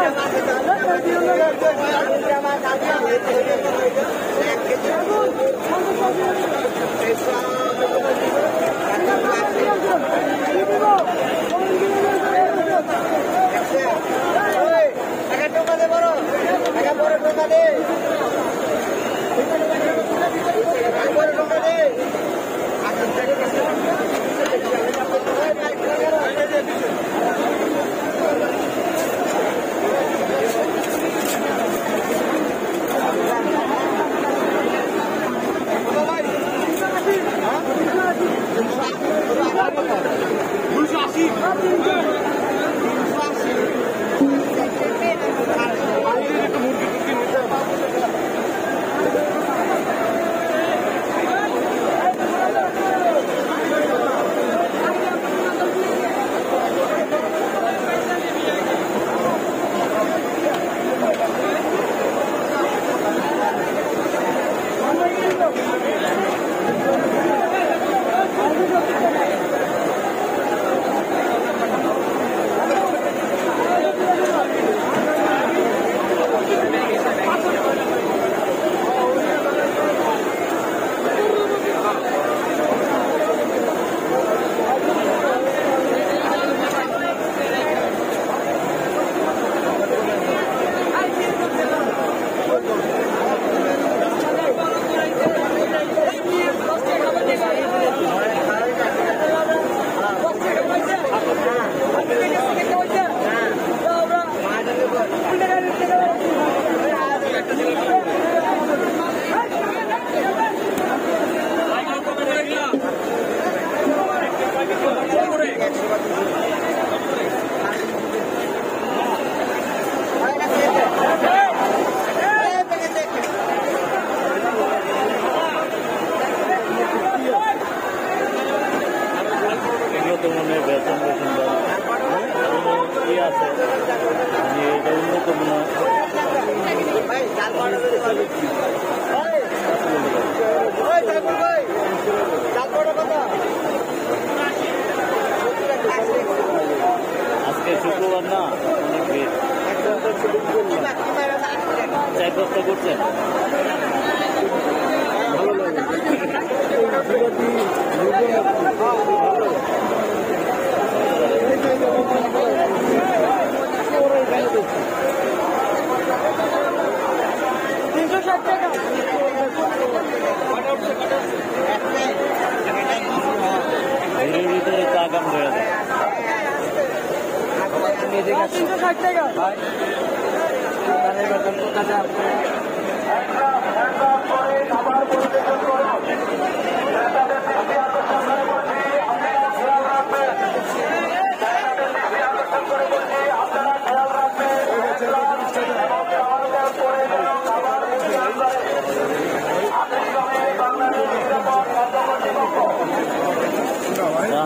¡Gracias! আছে মানে এটা উন্নত আজকে শুক্রবার না অনেক ভিড় করছেন ভিড়ের ভিতরে চা ষাট টাকা দাম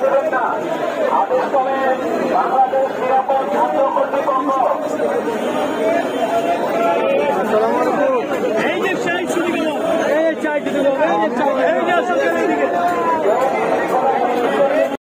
দেবেন না। তলে টাকা